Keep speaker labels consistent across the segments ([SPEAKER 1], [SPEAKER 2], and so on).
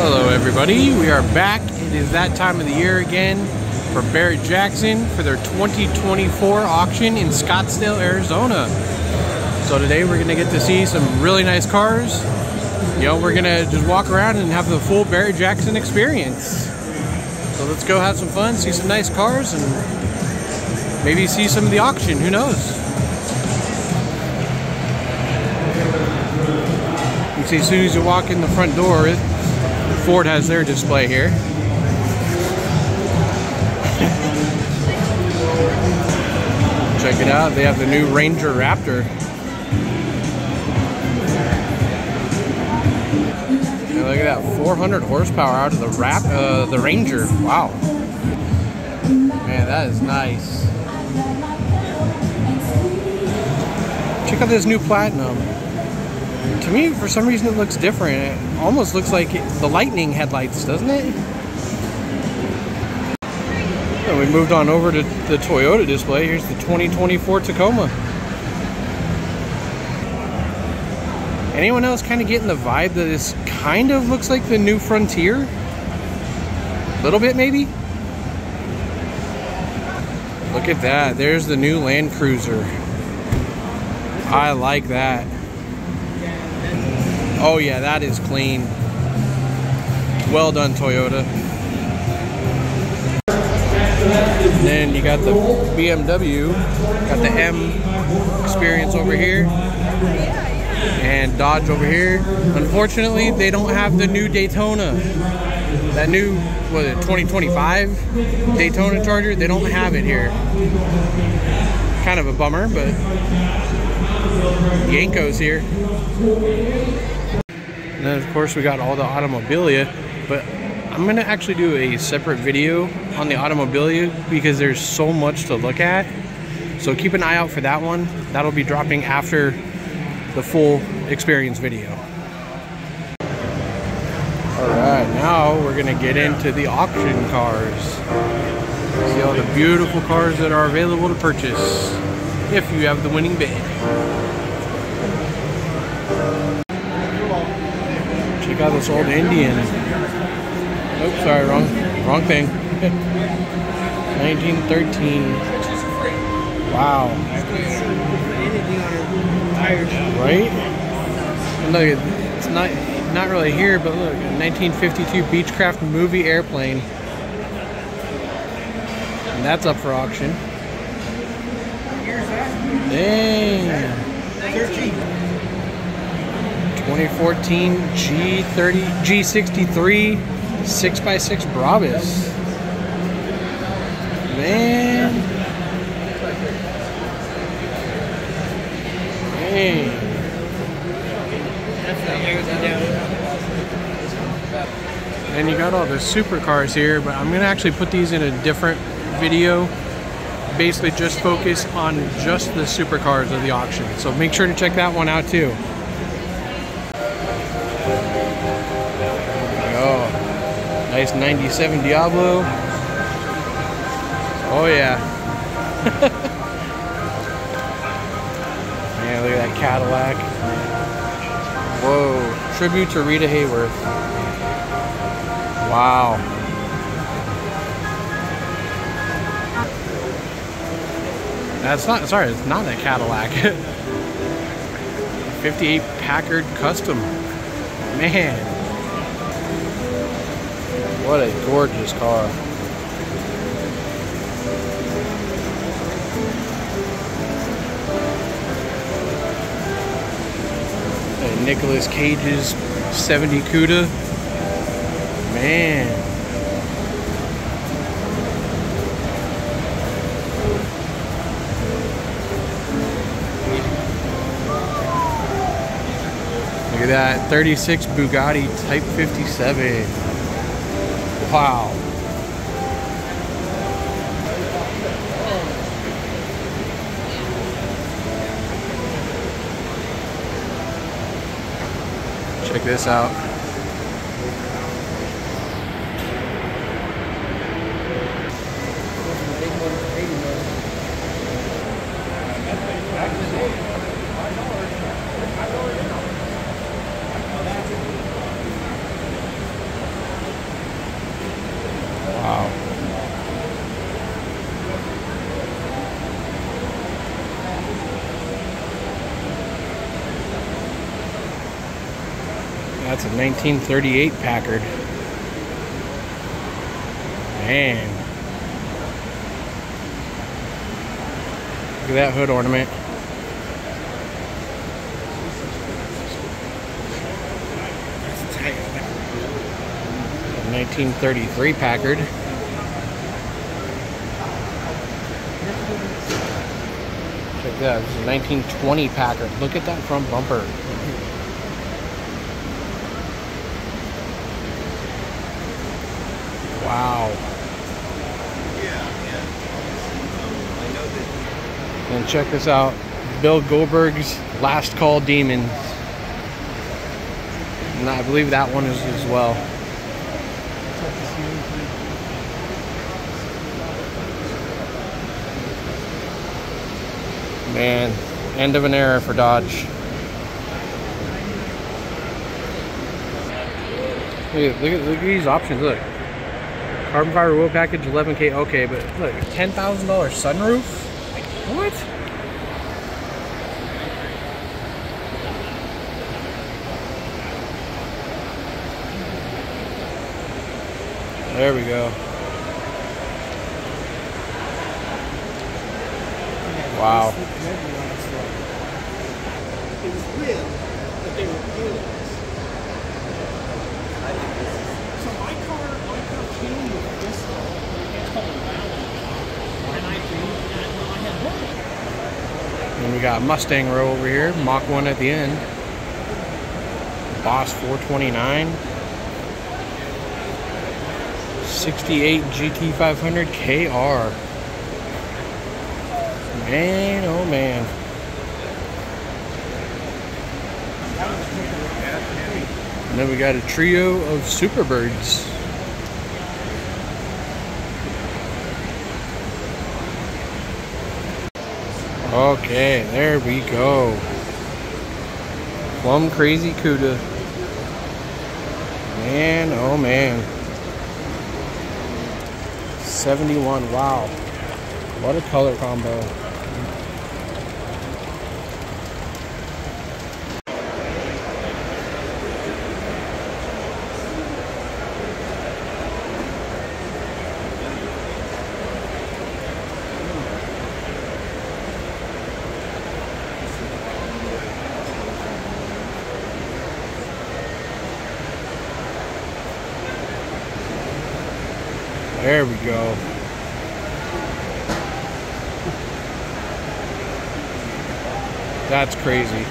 [SPEAKER 1] Hello everybody, we are back. It is that time of the year again for Barrett Jackson for their 2024 auction in Scottsdale, Arizona. So today we're gonna get to see some really nice cars. You know, we're gonna just walk around and have the full Barrett Jackson experience. So let's go have some fun, see some nice cars, and maybe see some of the auction, who knows? You see, as soon as you walk in the front door, Ford has their display here. Check it out, they have the new Ranger Raptor. Yeah, look at that, 400 horsepower out of the Rap, uh, the Ranger. Wow, man, that is nice. Check out this new Platinum. To me, for some reason, it looks different. It almost looks like it, the Lightning headlights, doesn't it? And we moved on over to the Toyota display. Here's the 2024 Tacoma. Anyone else kind of getting the vibe that this kind of looks like the new Frontier? A little bit, maybe? Look at that. There's the new Land Cruiser. I like that. Oh yeah, that is clean. Well done, Toyota. then you got the BMW, got the M experience over here, and Dodge over here. Unfortunately, they don't have the new Daytona. That new, what is it, 2025 Daytona Charger, they don't have it here. Kind of a bummer, but Yenko's here. And then of course we got all the automobilia, but I'm gonna actually do a separate video on the automobilia because there's so much to look at. So keep an eye out for that one. That'll be dropping after the full experience video. All right, now we're gonna get into the auction cars. See all the beautiful cars that are available to purchase if you have the winning bid. Out this old Indian. Oops, sorry, wrong, wrong thing. 1913. Wow. Right? Look, it's not not really here, but look, 1952 Beechcraft movie airplane. And that's up for auction. Dang. 2014 G30 G63 6x6 Brabus. Man. Hey. And you got all the supercars here, but I'm gonna actually put these in a different video. Basically just focus on just the supercars of the auction. So make sure to check that one out too. Nice 97 Diablo. Oh yeah. yeah, look at that Cadillac. Whoa, tribute to Rita Hayworth. Wow. That's not, sorry, it's not a Cadillac. 58 Packard Custom. Man. What a gorgeous car. And Nicolas Cage's 70 CUDA. Man. Look at that 36 Bugatti Type 57. Wow. Check this out. That's a 1938 Packard. Man. Look at that hood ornament. 1933 Packard. Check that. This is a 1920 Packard. Look at that front bumper. Wow. And check this out. Bill Goldberg's Last Call Demon. And I believe that one is as well. Man, end of an era for Dodge. Look at, look at, look at these options, look. Carbon fiber wheel package, 11K, okay, but look, $10,000 sunroof? What? There we go. Wow.
[SPEAKER 2] It was real, they were. So my car, my car came this. And. And
[SPEAKER 1] we got Mustang row over here, Mach 1 at the end. Boss 429. 68 GT500 KR. Man, oh man. And then we got a trio of Superbirds. Okay, there we go. Plum Crazy Cuda. Man, oh man. 71, wow. What a color combo. There we go. That's crazy.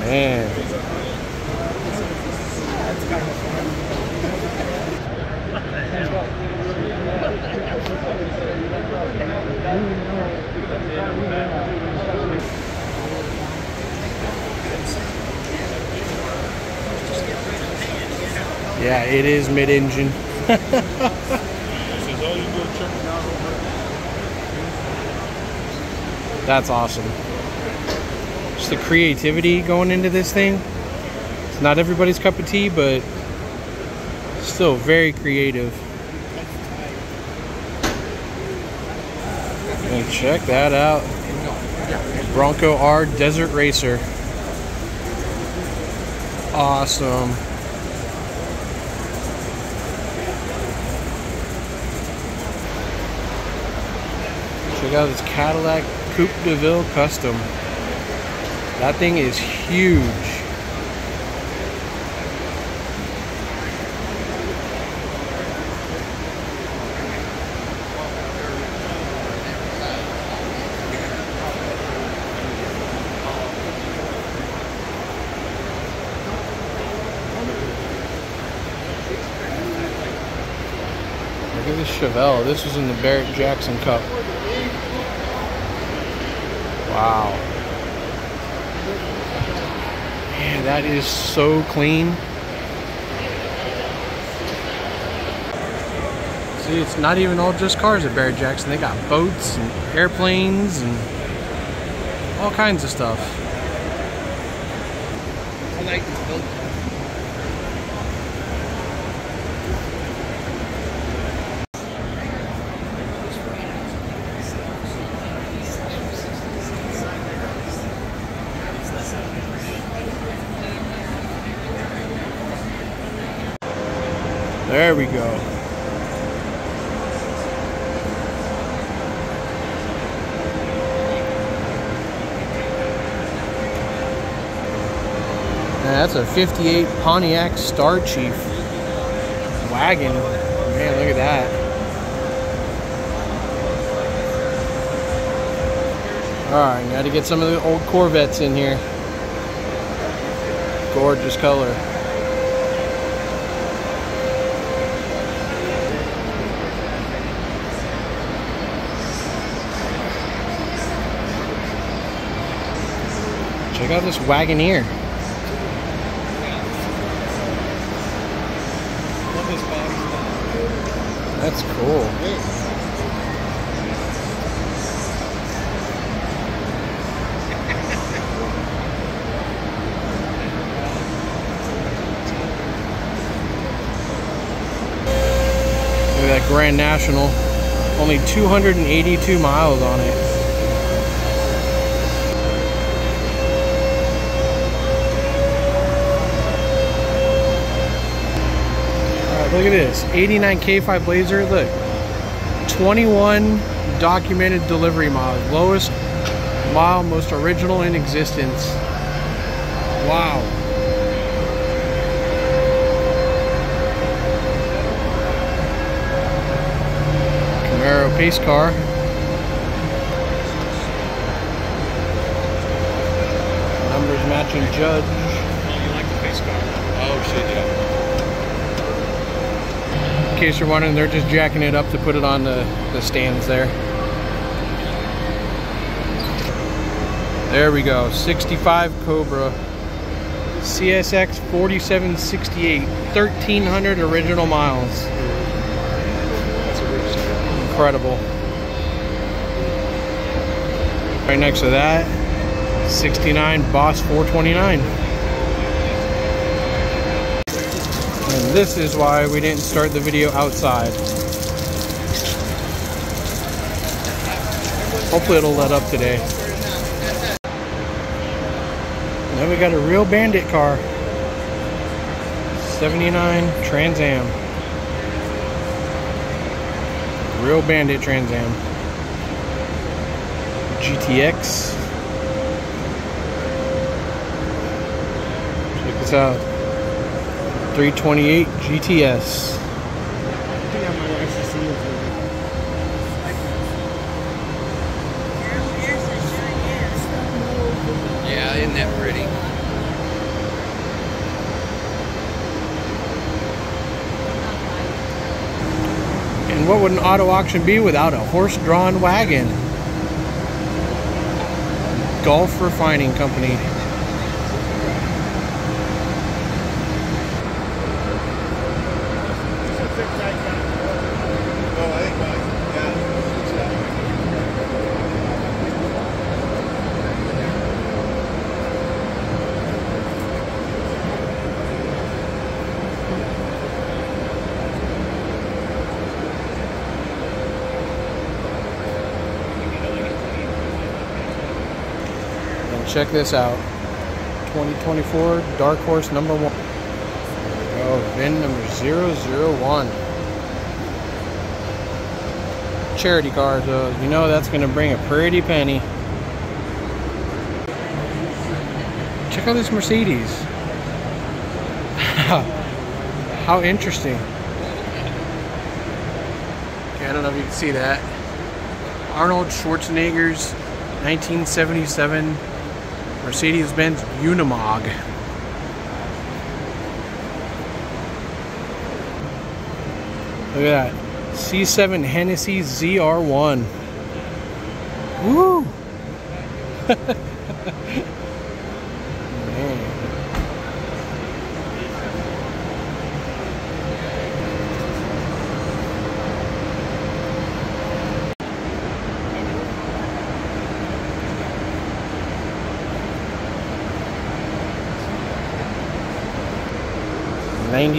[SPEAKER 1] Man. Yeah, it is mid-engine. That's awesome. Just the creativity going into this thing. It's not everybody's cup of tea, but still very creative. And check that out. Bronco R Desert Racer. Awesome. Check out this Cadillac Coupe de Ville Custom. That thing is huge. Look at this Chevelle. This was in the Barrett Jackson Cup. Wow. Man, that is so clean. See, it's not even all just cars at Barrett Jackson. They got boats and airplanes and all kinds of stuff. There we go. That's a 58 Pontiac Star Chief wagon. Man, look at that. Alright, got to get some of the old Corvettes in here. Gorgeous color. Check out this Wagoneer. That's cool. Look at that Grand National. Only 282 miles on it. Look at this. 89 K5 Blazer. Look. 21 documented delivery miles. Lowest mile, most original in existence. Wow. Camaro pace car. Numbers matching Judge.
[SPEAKER 2] You like the face car? Oh shit, yeah.
[SPEAKER 1] In case you're wondering, they're just jacking it up to put it on the, the stands there. There we go. 65 Cobra. CSX 4768. 1300 original miles. Incredible. Right next to that, 69 Boss 429. This is why we didn't start the video outside. Hopefully it'll let up today. Then we got a real bandit car. 79 Trans Am. Real bandit Trans Am. GTX. Check this out. 328 GTS.
[SPEAKER 3] Yeah, isn't that pretty?
[SPEAKER 1] And what would an auto auction be without a horse-drawn wagon? Gulf Refining Company. Check this out. 2024 Dark Horse number one. Oh, VIN number 001. Charity car, so you know that's going to bring a pretty penny. Check out this Mercedes. How interesting. Okay, I don't know if you can see that. Arnold Schwarzenegger's 1977 Mercedes-Benz Unimog. Look at that. C7 Hennessy ZR1. Woo!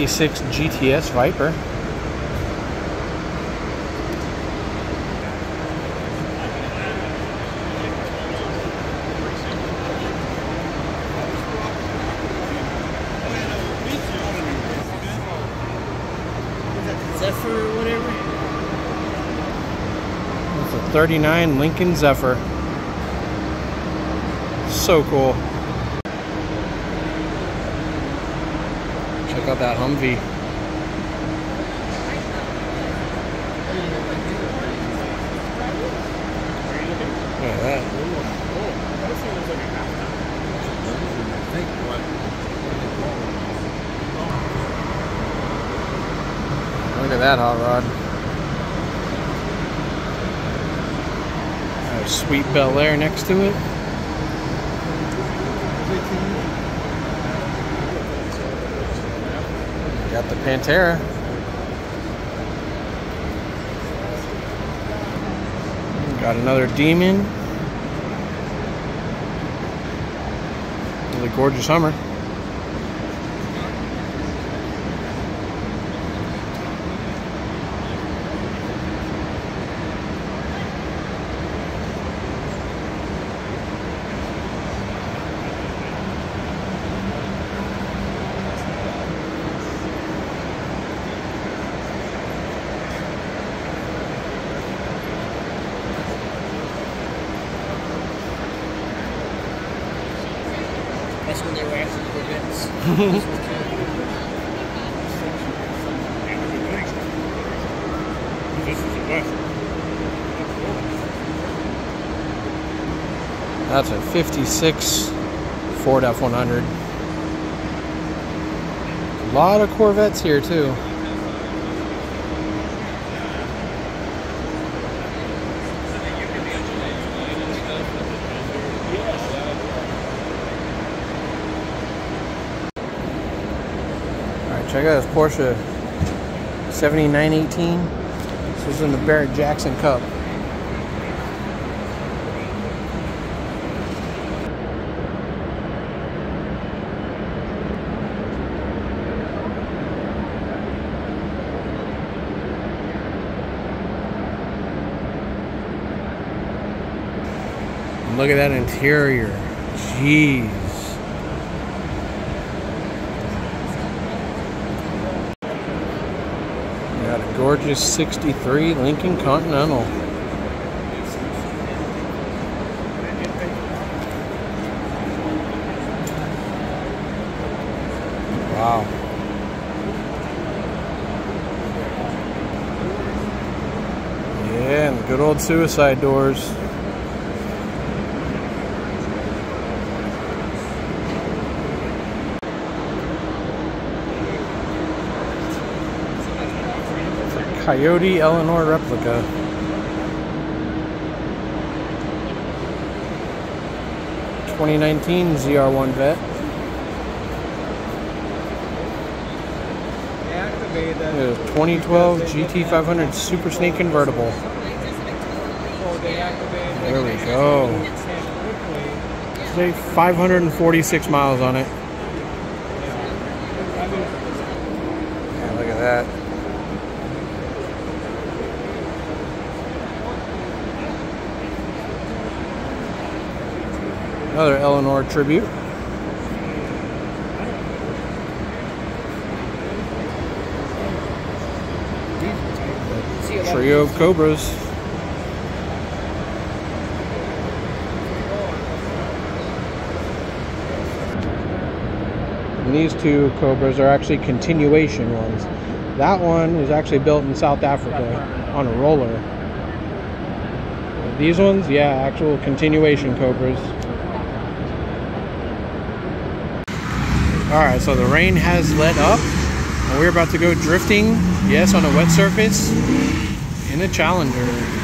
[SPEAKER 1] 96 GTS Viper.
[SPEAKER 2] Zephyr or whatever?
[SPEAKER 1] It's a 39 Lincoln Zephyr. So cool. That Humvee. Look at that. Hot rod. Sweet Bel Air next to it. Got the Pantera. Got another Demon. Really gorgeous Hummer.
[SPEAKER 2] That's
[SPEAKER 1] a 56 Ford F100. A lot of Corvettes here too. Check out this Porsche 7918. This is in the Barrett Jackson Cup. Look at that interior. Jeez. Got a gorgeous 63 Lincoln Continental. Wow. Yeah, and good old suicide doors. Coyote Eleanor replica. Twenty nineteen ZR1 vet. 2012 GT500 Super Snake convertible. There we go. Say 546 miles on it. Yeah, look at that. Another Eleanor tribute. Trio of Cobras. And these two Cobras are actually continuation ones. That one was actually built in South Africa on a roller. These ones, yeah, actual continuation Cobras. All right, so the rain has let up, and we're about to go drifting. Yes, on a wet surface in a Challenger.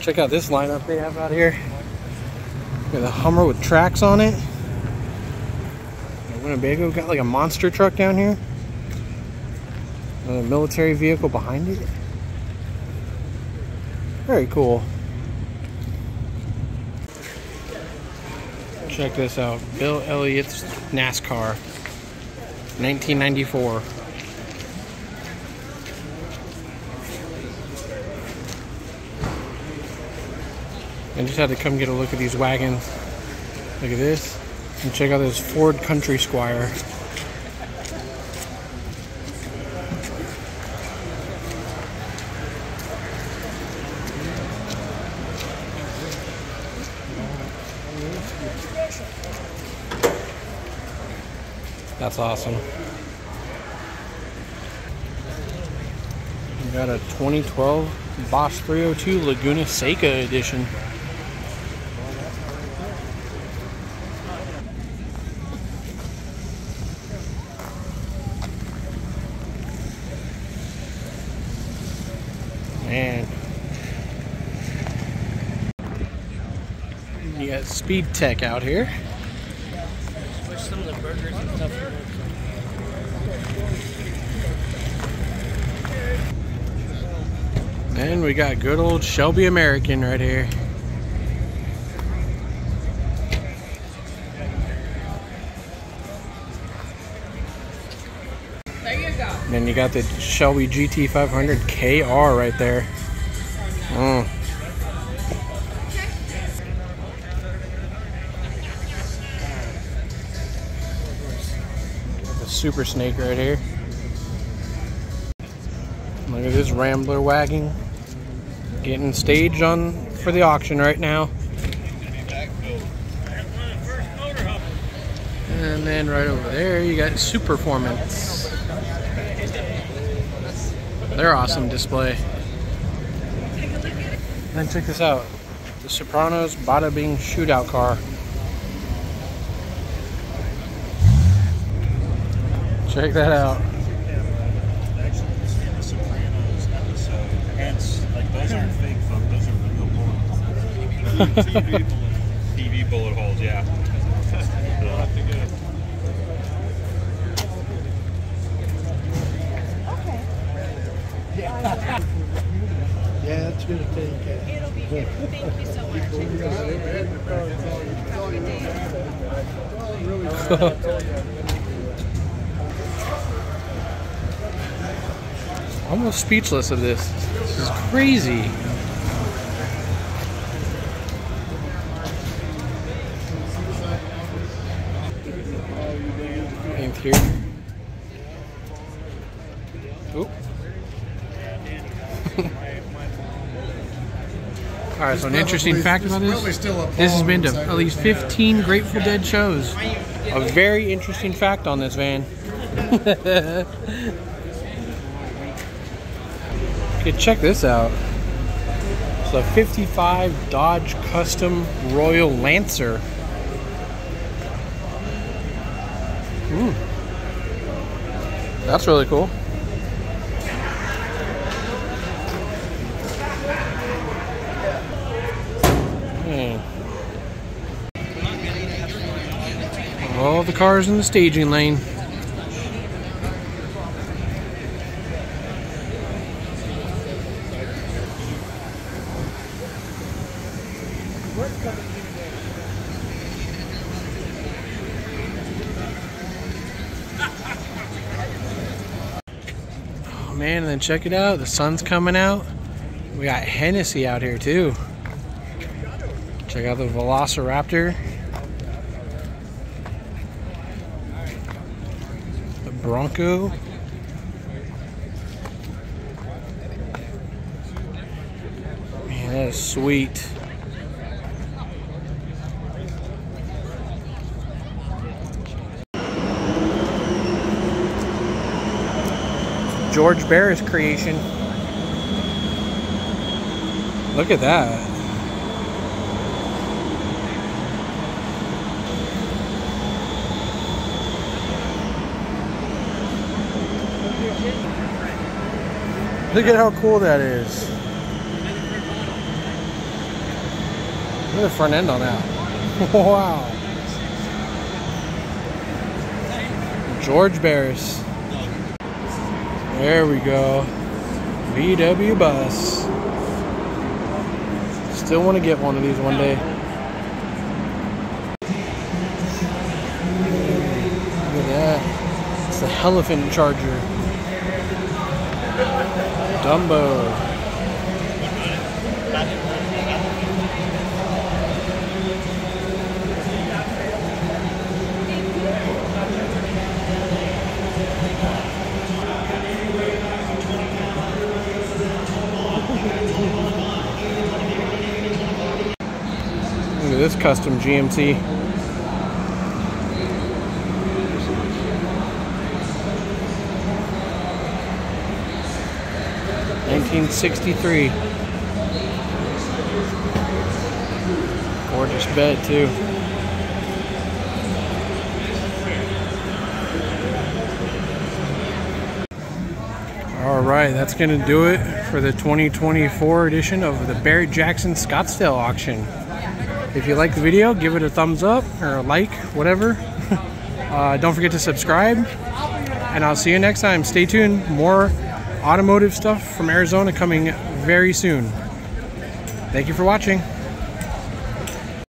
[SPEAKER 1] Check out this lineup they have out here. Got a Hummer with tracks on it. Winnebago got like a monster truck down here. Another military vehicle behind it. Very cool. Check this out. Bill Elliott's NASCAR. 1994. I just had to come get a look at these wagons. Look at this. And check out this Ford Country Squire. That's awesome. We got a 2012 Boss 302 Laguna Seca edition. Man. You got Speed Tech out here.
[SPEAKER 2] Switch some of the burgers and stuff.
[SPEAKER 1] And we got good old Shelby American right here.
[SPEAKER 4] There you go.
[SPEAKER 1] And then you got the Shelby GT500 KR right there. Mm. Super Snake right here. Look at this Rambler wagon. Getting staged on for the auction right now. And then right over there, you got Superformance. They're awesome display. Then check this out. The Sopranos Bada Bing shootout car. Check that out.
[SPEAKER 5] Actually, this is the Sopranos episode. Hence, like, those aren't fake, folks. Those are real bullet holes. TV, TV bullet holes, yeah. They'll have to go.
[SPEAKER 6] Yeah, that's gonna take it.
[SPEAKER 4] It'll be here. Thank you so much. Have a good day.
[SPEAKER 1] Almost speechless of this. This is crazy. Paint here. Oop. All right, so an interesting fact about this. This has been to at least 15 Grateful Dead shows. A very interesting fact on this van. Okay, check this out. It's a 55 Dodge Custom Royal Lancer. Hmm. That's really cool. Hmm. All the cars in the staging lane. Oh man, and then check it out. The sun's coming out. We got Hennessy out here too. Check out the Velociraptor. The Bronco. Man, that is sweet. George Barris creation. Look at that. Look at how cool that is. Look at the front end on that. Wow. George Barris. There we go. VW bus. Still want to get one of these one day. Look at that. It's the Elephant Charger. Dumbo. This custom GMC. Nineteen sixty-three. Gorgeous bed too. All right, that's going to do it for the 2024 edition of the Barrett Jackson Scottsdale auction. If you like the video, give it a thumbs up or a like, whatever. uh, don't forget to subscribe, and I'll see you next time. Stay tuned. More automotive stuff from Arizona coming very soon. Thank you for watching.